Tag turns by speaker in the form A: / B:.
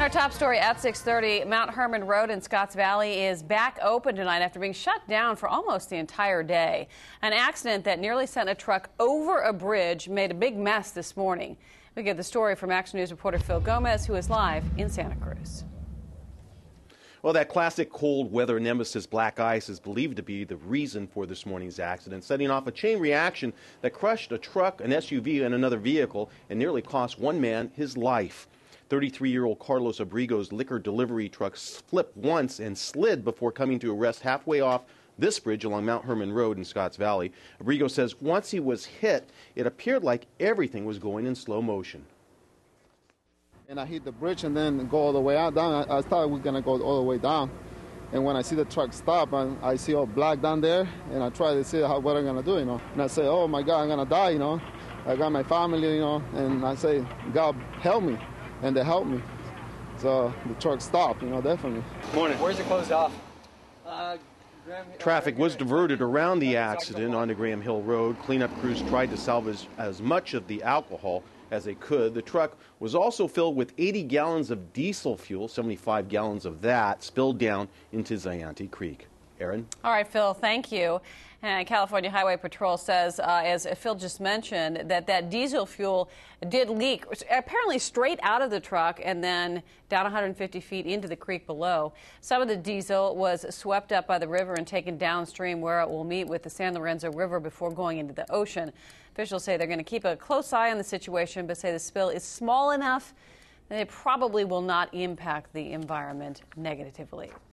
A: Our top story at 6:30, Mount Hermon Road in Scotts Valley is back open tonight after being shut down for almost the entire day. An accident that nearly sent a truck over a bridge made a big mess this morning. We get the story from Action News reporter Phil Gomez, who is live in Santa Cruz.
B: Well, that classic cold weather nemesis black ice is believed to be the reason for this morning's accident, setting off a chain reaction that crushed a truck, an SUV, and another vehicle and nearly cost one man his life. 33 year old Carlos Abrigo's liquor delivery truck flipped once and slid before coming to a rest halfway off this bridge along Mount Hermon Road in Scotts Valley. Abrigo says once he was hit, it appeared like everything was going in slow motion.
C: And I hit the bridge and then go all the way out down. I, I thought it was gonna go all the way down. And when I see the truck stop and I see all black down there, and I try to see how, what I'm gonna do, you know. And I say, oh my God, I'm gonna die, you know. I got my family, you know, and I say, God help me and they helped me. So the truck stopped, you know, definitely.
D: Morning. Where's it closed off?
B: Uh, Traffic was diverted around the accident onto Graham Hill Road. Cleanup crews tried to salvage as much of the alcohol as they could. The truck was also filled with 80 gallons of diesel fuel, 75 gallons of that spilled down into Zayante Creek. Aaron?
A: All right, Phil, thank you. And California Highway Patrol says, uh, as Phil just mentioned, that that diesel fuel did leak, apparently straight out of the truck and then down 150 feet into the creek below. Some of the diesel was swept up by the river and taken downstream where it will meet with the San Lorenzo River before going into the ocean. Officials say they're going to keep a close eye on the situation, but say the spill is small enough that it probably will not impact the environment negatively.